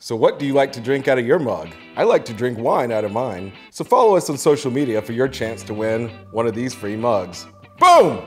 So, what do you like to drink out of your mug? I like to drink wine out of mine. So, follow us on social media for your chance to win one of these free mugs. Boom!